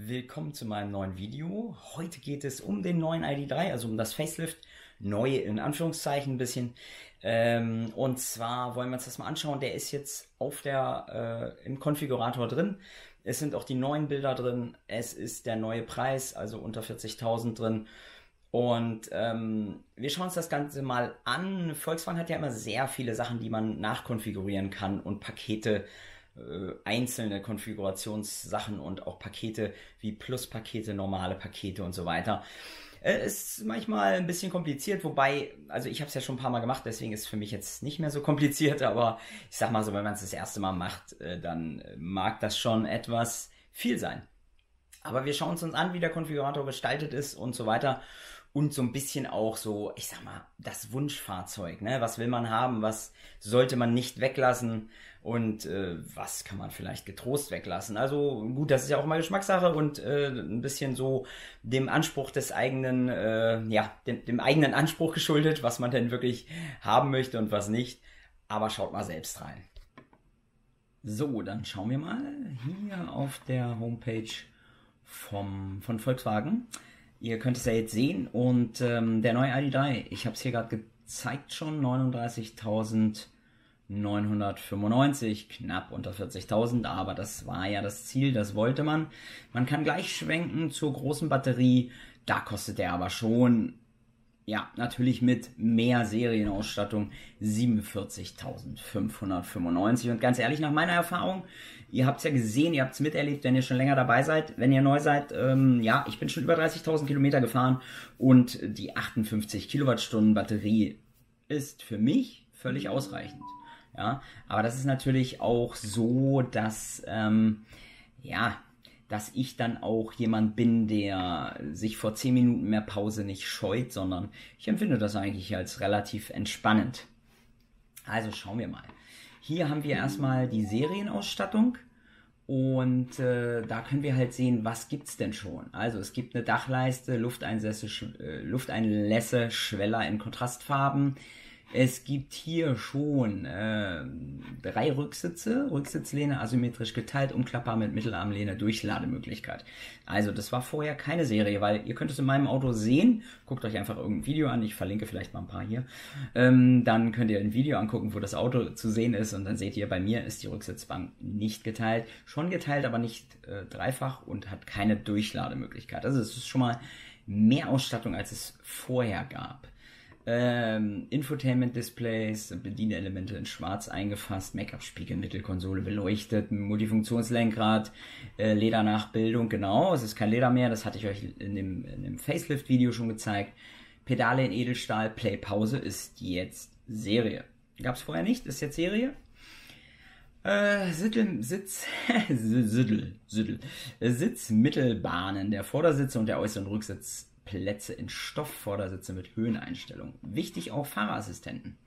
Willkommen zu meinem neuen Video. Heute geht es um den neuen ID3, also um das Facelift. Neu in Anführungszeichen ein bisschen. Ähm, und zwar wollen wir uns das mal anschauen. Der ist jetzt auf der, äh, im Konfigurator drin. Es sind auch die neuen Bilder drin. Es ist der neue Preis, also unter 40.000 drin. Und ähm, wir schauen uns das Ganze mal an. Volkswagen hat ja immer sehr viele Sachen, die man nachkonfigurieren kann und Pakete äh, einzelne Konfigurationssachen und auch Pakete wie Plus-Pakete, normale Pakete und so weiter. Äh, ist manchmal ein bisschen kompliziert, wobei, also ich habe es ja schon ein paar Mal gemacht, deswegen ist es für mich jetzt nicht mehr so kompliziert, aber ich sag mal so, wenn man es das erste Mal macht, äh, dann mag das schon etwas viel sein. Aber wir schauen uns an, wie der Konfigurator gestaltet ist und so weiter und so ein bisschen auch so, ich sag mal, das Wunschfahrzeug. Ne? Was will man haben? Was sollte man nicht weglassen? Und äh, was kann man vielleicht getrost weglassen? Also gut, das ist ja auch mal Geschmackssache und äh, ein bisschen so dem Anspruch des eigenen, äh, ja, dem, dem eigenen Anspruch geschuldet, was man denn wirklich haben möchte und was nicht. Aber schaut mal selbst rein. So, dann schauen wir mal hier auf der Homepage vom, von Volkswagen. Ihr könnt es ja jetzt sehen und ähm, der neue ID3, ich habe es hier gerade gezeigt schon, 39.995, knapp unter 40.000, aber das war ja das Ziel, das wollte man. Man kann gleich schwenken zur großen Batterie, da kostet der aber schon ja, natürlich mit mehr Serienausstattung 47.595. Und ganz ehrlich, nach meiner Erfahrung, ihr habt es ja gesehen, ihr habt es miterlebt, wenn ihr schon länger dabei seid, wenn ihr neu seid, ähm, ja, ich bin schon über 30.000 Kilometer gefahren und die 58 Kilowattstunden Batterie ist für mich völlig ausreichend. Ja, aber das ist natürlich auch so, dass, ähm, ja, dass ich dann auch jemand bin, der sich vor 10 Minuten mehr Pause nicht scheut, sondern ich empfinde das eigentlich als relativ entspannend. Also schauen wir mal. Hier haben wir erstmal die Serienausstattung und äh, da können wir halt sehen, was gibt's denn schon. Also es gibt eine Dachleiste, Lufteinlässe, äh, Lufteinlässe Schweller in Kontrastfarben, es gibt hier schon äh, drei Rücksitze, Rücksitzlehne asymmetrisch geteilt, umklappbar mit Mittelarmlehne, Durchlademöglichkeit. Also das war vorher keine Serie, weil ihr könnt es in meinem Auto sehen. Guckt euch einfach irgendein Video an, ich verlinke vielleicht mal ein paar hier. Ähm, dann könnt ihr ein Video angucken, wo das Auto zu sehen ist und dann seht ihr, bei mir ist die Rücksitzbank nicht geteilt. Schon geteilt, aber nicht äh, dreifach und hat keine Durchlademöglichkeit. Also es ist schon mal mehr Ausstattung, als es vorher gab ähm, Infotainment-Displays, Bedienelemente in schwarz eingefasst, Make-up-Spiegel, Mittelkonsole beleuchtet, Multifunktionslenkrad, äh, Ledernachbildung, genau, es ist kein Leder mehr, das hatte ich euch in dem, dem Facelift-Video schon gezeigt. Pedale in Edelstahl, Play-Pause ist jetzt Serie. Gab es vorher nicht, ist jetzt Serie. Äh, Sittel, Sitz, Siddel, Siddel, Sitzmittelbahnen, der Vordersitz und der Äußer- und Rücksitz Plätze in Stoffvordersitze mit Höheneinstellung. Wichtig auch Fahrerassistenten.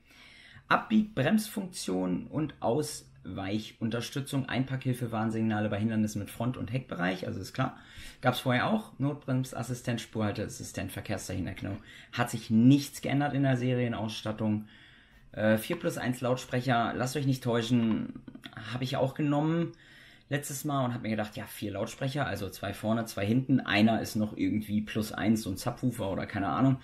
Abbieg-, Bremsfunktion und Ausweichunterstützung, Einparkhilfe, Warnsignale bei Hindernissen mit Front- und Heckbereich, also ist klar. Gab es vorher auch. Notbremsassistent, Spurhalteassistent, Verkehrszeichenerkennung. Hat sich nichts geändert in der Serienausstattung. Äh, 4 plus 1 Lautsprecher, lasst euch nicht täuschen, habe ich auch genommen letztes Mal und habe mir gedacht, ja, vier Lautsprecher, also zwei vorne, zwei hinten. Einer ist noch irgendwie plus eins und Subwoofer oder keine Ahnung.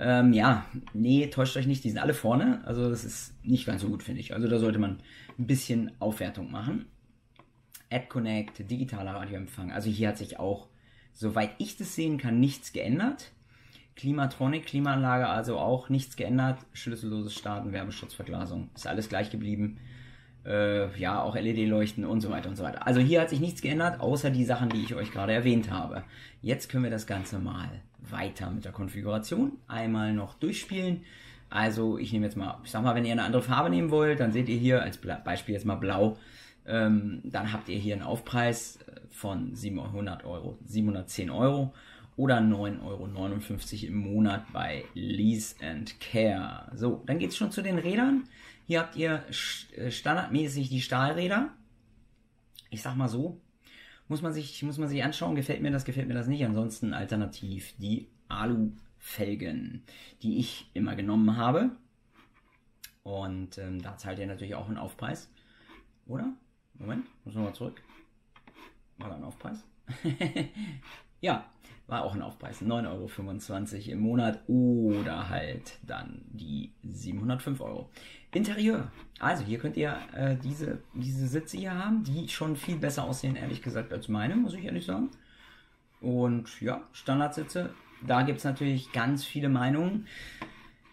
Ähm, ja, nee, täuscht euch nicht, die sind alle vorne. Also das ist nicht ganz so gut, finde ich. Also da sollte man ein bisschen Aufwertung machen. App Connect, digitaler Radioempfang. Also hier hat sich auch, soweit ich das sehen kann, nichts geändert. Klimatronic, Klimaanlage also auch nichts geändert. Schlüsselloses Starten, Wärmeschutzverglasung, ist alles gleich geblieben äh, ja, auch LED-Leuchten und so weiter und so weiter. Also hier hat sich nichts geändert, außer die Sachen, die ich euch gerade erwähnt habe. Jetzt können wir das Ganze mal weiter mit der Konfiguration einmal noch durchspielen. Also ich nehme jetzt mal, ich sag mal, wenn ihr eine andere Farbe nehmen wollt, dann seht ihr hier als Beispiel jetzt mal blau. Ähm, dann habt ihr hier einen Aufpreis äh, von 700 Euro, 710 Euro oder 9,59 Euro im Monat bei Lease and Care. So, dann geht es schon zu den Rädern. Hier habt ihr äh, standardmäßig die Stahlräder. Ich sag mal so, muss man sich, muss man sich anschauen, gefällt mir das, gefällt mir das nicht. Ansonsten alternativ die Alufelgen, die ich immer genommen habe. Und ähm, da zahlt ihr natürlich auch einen Aufpreis. Oder? Moment, muss nochmal zurück. War da ein Aufpreis? ja, war auch ein Aufpreis. 9,25 Euro im Monat oder halt dann die 705 Euro. Interieur. Also hier könnt ihr äh, diese, diese Sitze hier haben, die schon viel besser aussehen, ehrlich gesagt, als meine, muss ich ehrlich sagen. Und ja, Standardsitze. Da gibt es natürlich ganz viele Meinungen.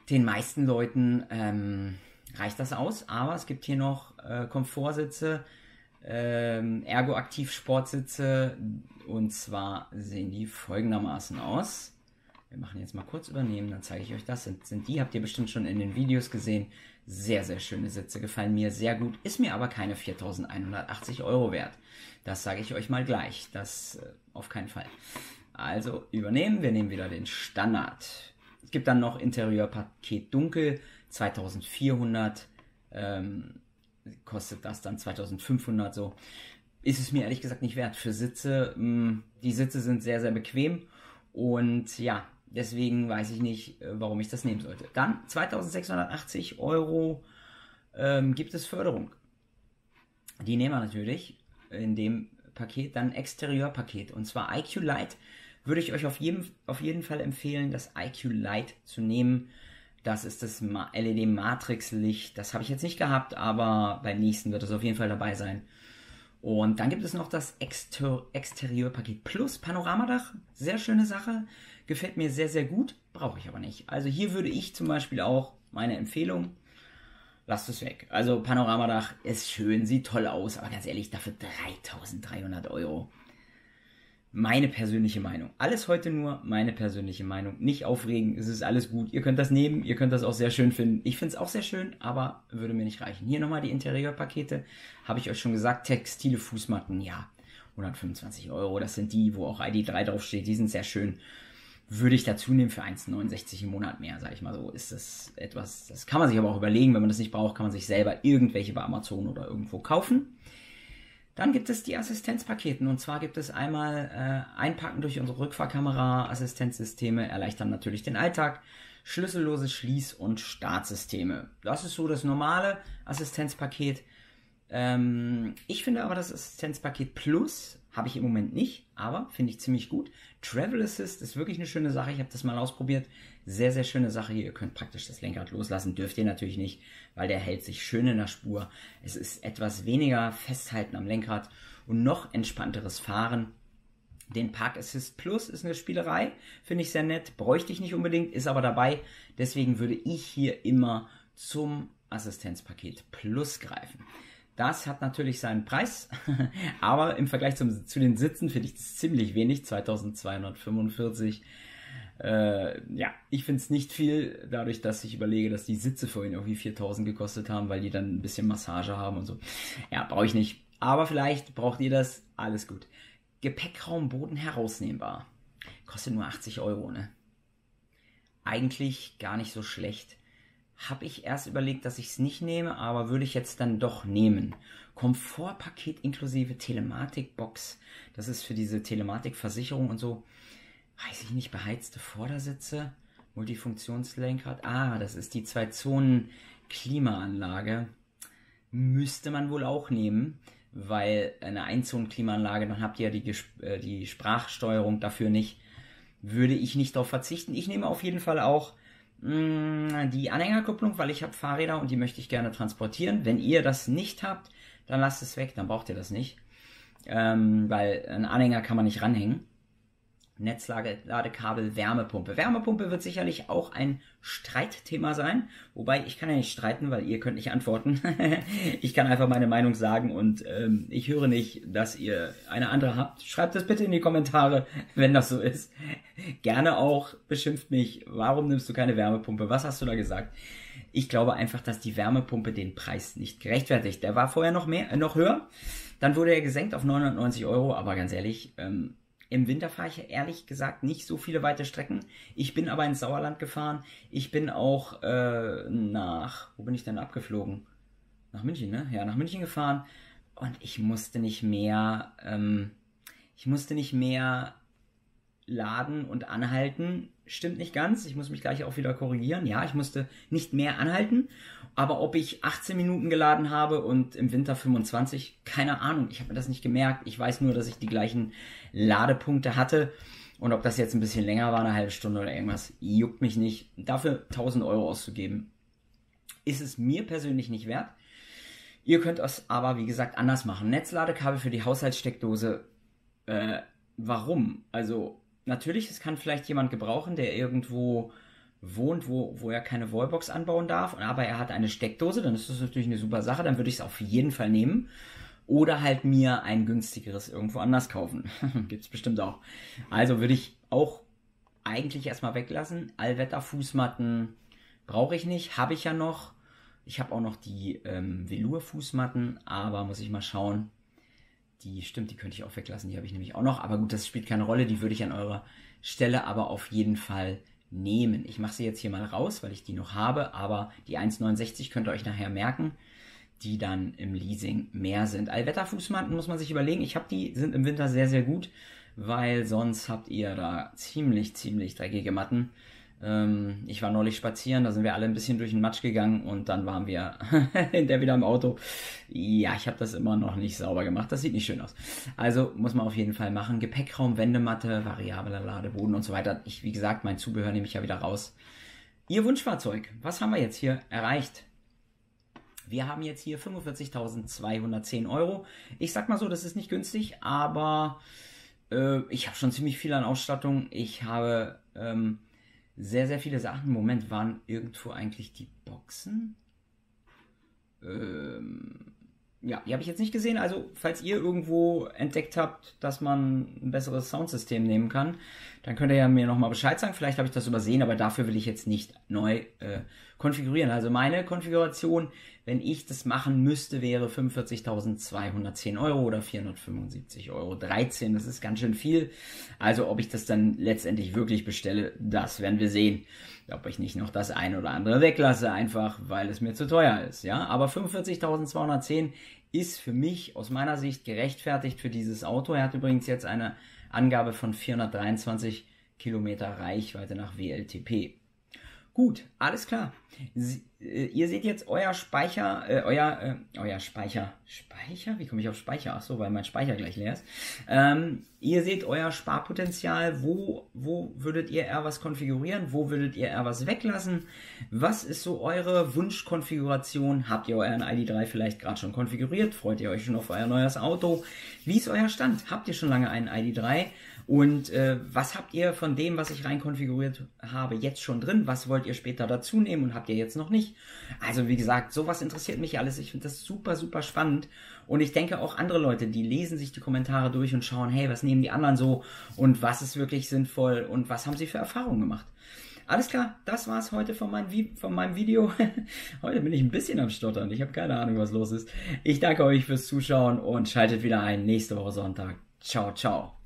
Den meisten Leuten ähm, reicht das aus, aber es gibt hier noch äh, Komfortsitze, ähm, Ergoaktiv Sportsitze und zwar sehen die folgendermaßen aus. Wir machen jetzt mal kurz übernehmen, dann zeige ich euch das. Sind, sind die, habt ihr bestimmt schon in den Videos gesehen. Sehr, sehr schöne Sitze, gefallen mir sehr gut, ist mir aber keine 4180 Euro wert. Das sage ich euch mal gleich, das äh, auf keinen Fall. Also übernehmen, wir nehmen wieder den Standard. Es gibt dann noch Interieurpaket Dunkel, 2400, ähm, kostet das dann 2500 so. Ist es mir ehrlich gesagt nicht wert. Für Sitze, mh, mm, die Sitze sind sehr, sehr bequem und ja, deswegen weiß ich nicht, äh, warum ich das nehmen sollte. Dann 2680 Euro ähm, gibt es Förderung. Die nehmen wir natürlich in dem Paket, dann Exterieurpaket und zwar IQ Lite würde ich euch auf jeden, auf jeden Fall empfehlen, das IQ Lite zu nehmen. Das ist das LED Matrix Licht. Das habe ich jetzt nicht gehabt, aber beim nächsten wird es auf jeden Fall dabei sein. Und dann gibt es noch das Exter Exterieurpaket Plus Panoramadach. Sehr schöne Sache. Gefällt mir sehr, sehr gut. Brauche ich aber nicht. Also hier würde ich zum Beispiel auch meine Empfehlung, lasst es weg. Also Panoramadach ist schön, sieht toll aus, aber ganz ehrlich, dafür 3300 Euro meine persönliche Meinung. Alles heute nur meine persönliche Meinung. Nicht aufregen, es ist alles gut. Ihr könnt das nehmen, ihr könnt das auch sehr schön finden. Ich finde es auch sehr schön, aber würde mir nicht reichen. Hier nochmal die Interieurpakete. Habe ich euch schon gesagt, textile Fußmatten, ja. 125 Euro, das sind die, wo auch ID3 draufsteht. Die sind sehr schön. Würde ich dazu nehmen für 1,69 im Monat mehr, sage ich mal so. Ist das etwas, das kann man sich aber auch überlegen. Wenn man das nicht braucht, kann man sich selber irgendwelche bei Amazon oder irgendwo kaufen. Dann gibt es die Assistenzpaketen und zwar gibt es einmal äh, Einpacken durch unsere Rückfahrkamera, Assistenzsysteme erleichtern natürlich den Alltag, schlüssellose Schließ- und Startsysteme. Das ist so das normale Assistenzpaket. Ähm, ich finde aber das Assistenzpaket Plus habe ich im Moment nicht, aber finde ich ziemlich gut. Travel Assist ist wirklich eine schöne Sache. Ich habe das mal ausprobiert. Sehr, sehr schöne Sache. Ihr könnt praktisch das Lenkrad loslassen. Dürft ihr natürlich nicht, weil der hält sich schön in der Spur. Es ist etwas weniger Festhalten am Lenkrad und noch entspannteres Fahren. Den Park Assist Plus ist eine Spielerei. Finde ich sehr nett. Bräuchte ich nicht unbedingt, ist aber dabei. Deswegen würde ich hier immer zum Assistenzpaket Plus greifen. Das hat natürlich seinen Preis, aber im Vergleich zum, zu den Sitzen finde ich das ziemlich wenig, 2245. Äh, ja, ich finde es nicht viel, dadurch, dass ich überlege, dass die Sitze vorhin irgendwie 4000 gekostet haben, weil die dann ein bisschen Massage haben und so. Ja, brauche ich nicht. Aber vielleicht braucht ihr das, alles gut. Gepäckraum Boden herausnehmbar. Kostet nur 80 Euro, ne? Eigentlich gar nicht so schlecht habe ich erst überlegt, dass ich es nicht nehme, aber würde ich jetzt dann doch nehmen. Komfortpaket inklusive Telematikbox. Das ist für diese Telematikversicherung und so. Weiß ich nicht, beheizte Vordersitze, Multifunktionslenkrad. Ah, das ist die zwei Zonen Klimaanlage. Müsste man wohl auch nehmen, weil eine Einzonen-Klimaanlage, dann habt ihr die, äh, die Sprachsteuerung dafür nicht. Würde ich nicht darauf verzichten. Ich nehme auf jeden Fall auch die Anhängerkupplung, weil ich habe Fahrräder und die möchte ich gerne transportieren. Wenn ihr das nicht habt, dann lasst es weg, dann braucht ihr das nicht. Ähm, weil ein Anhänger kann man nicht ranhängen. Netzladekabel, Wärmepumpe. Wärmepumpe wird sicherlich auch ein Streitthema sein. Wobei ich kann ja nicht streiten, weil ihr könnt nicht antworten. ich kann einfach meine Meinung sagen und ähm, ich höre nicht, dass ihr eine andere habt. Schreibt das bitte in die Kommentare, wenn das so ist. Gerne auch beschimpft mich. Warum nimmst du keine Wärmepumpe? Was hast du da gesagt? Ich glaube einfach, dass die Wärmepumpe den Preis nicht gerechtfertigt. Der war vorher noch mehr, äh, noch höher. Dann wurde er gesenkt auf 990 Euro. Aber ganz ehrlich, ähm, im Winter fahre ich ehrlich gesagt nicht so viele weite Strecken. Ich bin aber ins Sauerland gefahren. Ich bin auch äh, nach, wo bin ich denn abgeflogen? Nach München, ne? Ja, nach München gefahren. Und ich musste nicht mehr, ähm, ich musste nicht mehr laden und anhalten stimmt nicht ganz. Ich muss mich gleich auch wieder korrigieren. Ja, ich musste nicht mehr anhalten. Aber ob ich 18 Minuten geladen habe und im Winter 25, keine Ahnung. Ich habe mir das nicht gemerkt. Ich weiß nur, dass ich die gleichen Ladepunkte hatte. Und ob das jetzt ein bisschen länger war, eine halbe Stunde oder irgendwas, juckt mich nicht. Dafür 1000 Euro auszugeben, ist es mir persönlich nicht wert. Ihr könnt es aber, wie gesagt, anders machen. Netzladekabel für die Haushaltssteckdose. Äh, warum? Also, natürlich, es kann vielleicht jemand gebrauchen, der irgendwo wohnt, wo, wo er keine Wallbox anbauen darf, aber er hat eine Steckdose, dann ist das natürlich eine super Sache, dann würde ich es auf jeden Fall nehmen. Oder halt mir ein günstigeres irgendwo anders kaufen. Gibt's bestimmt auch. Also würde ich auch eigentlich erstmal weglassen. Allwetterfußmatten brauche ich nicht, habe ich ja noch. Ich habe auch noch die ähm, Velour-Fußmatten, aber muss ich mal schauen. Die stimmt, die könnte ich auch weglassen, die habe ich nämlich auch noch. Aber gut, das spielt keine Rolle, die würde ich an eurer Stelle aber auf jeden Fall nehmen. Ich mache sie jetzt hier mal raus, weil ich die noch habe, aber die 1,69 könnt ihr euch nachher merken, die dann im Leasing mehr sind. Allwetterfußmatten muss man sich überlegen. Ich habe die, sind im Winter sehr, sehr gut, weil sonst habt ihr da ziemlich, ziemlich dreckige Matten. Ähm, ich war neulich spazieren, da sind wir alle ein bisschen durch den Matsch gegangen und dann waren wir hinterher wieder im Auto. Ja, ich habe das immer noch nicht sauber gemacht. Das sieht nicht schön aus. Also muss man auf jeden Fall machen. Gepäckraum, Wendematte, variabler Ladeboden und so weiter. Ich, wie gesagt, mein Zubehör nehme ich ja wieder raus. Ihr Wunschfahrzeug, was haben wir jetzt hier erreicht? Wir haben jetzt hier 45.210 Euro. Ich sag mal so, das ist nicht günstig, aber äh, ich habe schon ziemlich viel an Ausstattung. Ich habe ähm, sehr, sehr viele Sachen. Moment, waren irgendwo eigentlich die Boxen? Ähm, ja, die habe ich jetzt nicht gesehen. Also, falls ihr irgendwo entdeckt habt, dass man ein besseres Soundsystem nehmen kann, dann könnt ihr ja mir nochmal Bescheid sagen. Vielleicht habe ich das übersehen, aber dafür will ich jetzt nicht neu äh, konfigurieren. Also meine Konfiguration, wenn ich das machen müsste, wäre 45.210 Euro oder 475 Euro 13. Das ist ganz schön viel. Also ob ich das dann letztendlich wirklich bestelle, das werden wir sehen. Ob ich nicht noch das eine oder andere weglasse, einfach weil es mir zu teuer ist. Ja, aber 45.210 ist für mich aus meiner Sicht gerechtfertigt für dieses Auto. Er hat übrigens jetzt eine Angabe von 423 Kilometer Reichweite nach WLTP. Gut, alles klar. Sie, äh, ihr seht jetzt euer Speicher, äh, euer, äh, euer Speicher, Speicher? Wie komme ich auf Speicher? Ach so, weil mein Speicher gleich leer ist. Ähm, ihr seht euer Sparpotenzial. Wo, wo würdet ihr eher was konfigurieren? Wo würdet ihr eher was weglassen? Was ist so eure Wunschkonfiguration? Habt ihr euren ID3 vielleicht gerade schon konfiguriert? Freut ihr euch schon auf euer neues Auto? Wie ist euer Stand? Habt ihr schon lange einen ID3? Und äh, was habt ihr von dem, was ich rein konfiguriert habe, jetzt schon drin? Was wollt ihr später dazu nehmen und habt ihr jetzt noch nicht? Also wie gesagt, sowas interessiert mich alles. Ich finde das super, super spannend. Und ich denke auch andere Leute, die lesen sich die Kommentare durch und schauen, hey, was nehmen die anderen so und was ist wirklich sinnvoll und was haben sie für Erfahrungen gemacht. Alles klar, das war's heute von, mein von meinem Video. heute bin ich ein bisschen am Stottern. Ich habe keine Ahnung, was los ist. Ich danke euch fürs Zuschauen und schaltet wieder ein nächste Woche Sonntag. Ciao, ciao.